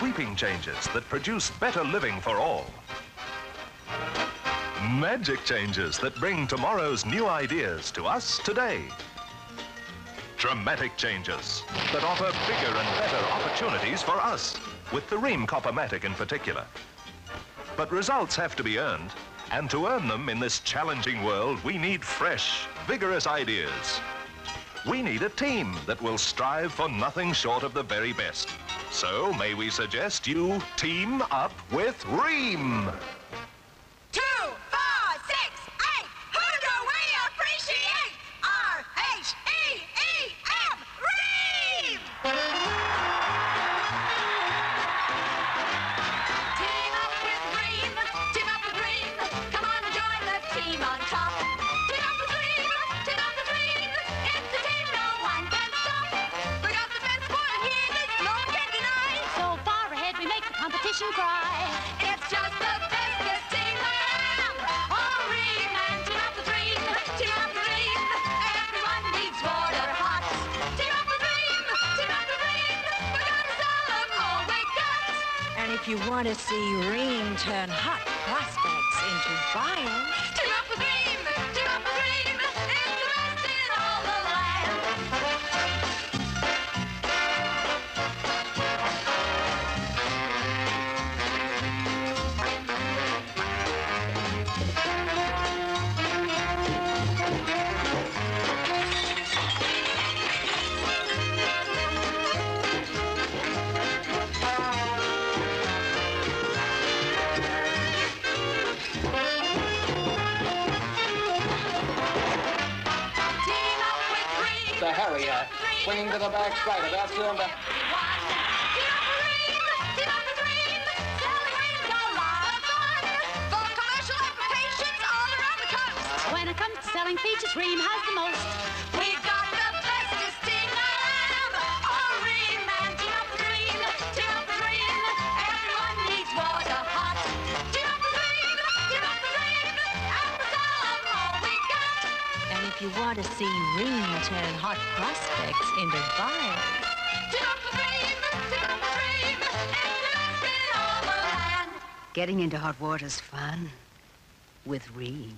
sweeping changes that produce better living for all. Magic changes that bring tomorrow's new ideas to us today. Dramatic changes that offer bigger and better opportunities for us, with the Rheem Coppermatic in particular. But results have to be earned, and to earn them in this challenging world, we need fresh, vigorous ideas. We need a team that will strive for nothing short of the very best. So may we suggest you team up with Rheem. The cry. It's just the bestest team around. All Rheem and team up with Rheem. Team up with Rheem. Everyone needs water hot. Team up with Rheem. Team up with Rheem. We're gonna sell them all we got. And if you want to see Rheem turn hot prospects into buyers, Rheem. The Harrier, uh, swinging to the back about two and a... When it comes to selling features, Rheem has the most. You want to see Rheem turn hot prospects into buyers, getting into hot water's fun with Rheem.